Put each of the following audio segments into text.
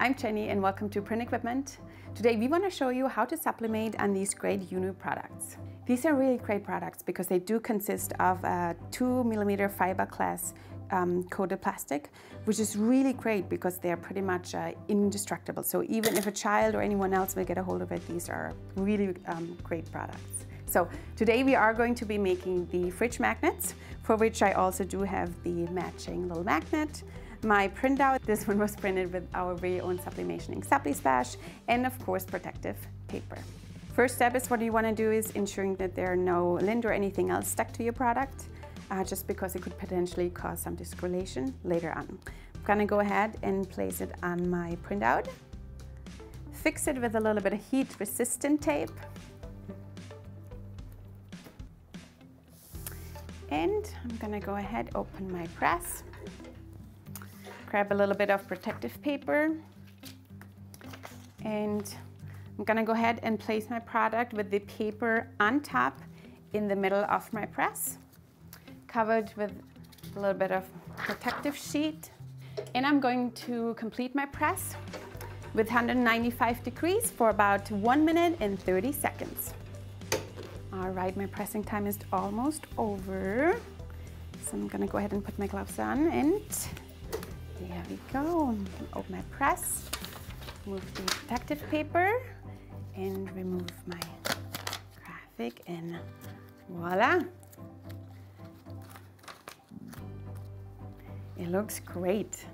I'm Jenny and welcome to Print Equipment. Today we want to show you how to sublimate on these great UNISUB products. These are really great products because they do consist of a 2 millimeter fiberglass um, coated plastic, which is really great because they're pretty much uh, indestructible. So even if a child or anyone else will get a hold of it, these are really um, great products. So today we are going to be making the fridge magnets, for which I also do have the matching little magnet my printout. This one was printed with our very own sublimation ink SubliSplash and of course protective paper. First step is what you want to do is ensuring that there are no lint or anything else stuck to your product uh, just because it could potentially cause some discoloration later on. I'm gonna go ahead and place it on my printout. Fix it with a little bit of heat resistant tape. And I'm gonna go ahead, and open my press. Grab a little bit of protective paper and I'm gonna go ahead and place my product with the paper on top in the middle of my press, covered with a little bit of protective sheet. And I'm going to complete my press with 195 degrees for about one minute and 30 seconds. All right, my pressing time is almost over. So I'm gonna go ahead and put my gloves on and there we go. Open my press, move the protective paper, and remove my graphic, and voila. It looks great.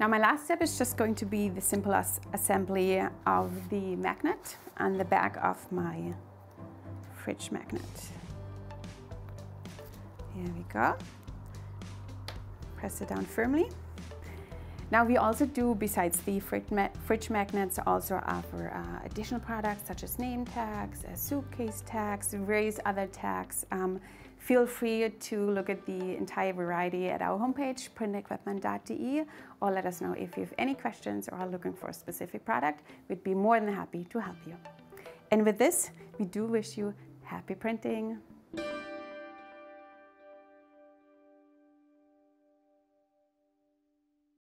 Now my last step is just going to be the simple assembly of the magnet on the back of my fridge magnet. Here we go. Press it down firmly. Now we also do, besides the fridge magnets, also offer uh, additional products such as name tags, suitcase tags, various other tags. Um, feel free to look at the entire variety at our homepage, printequipment.de, or let us know if you have any questions or are looking for a specific product. We'd be more than happy to help you. And with this, we do wish you happy printing.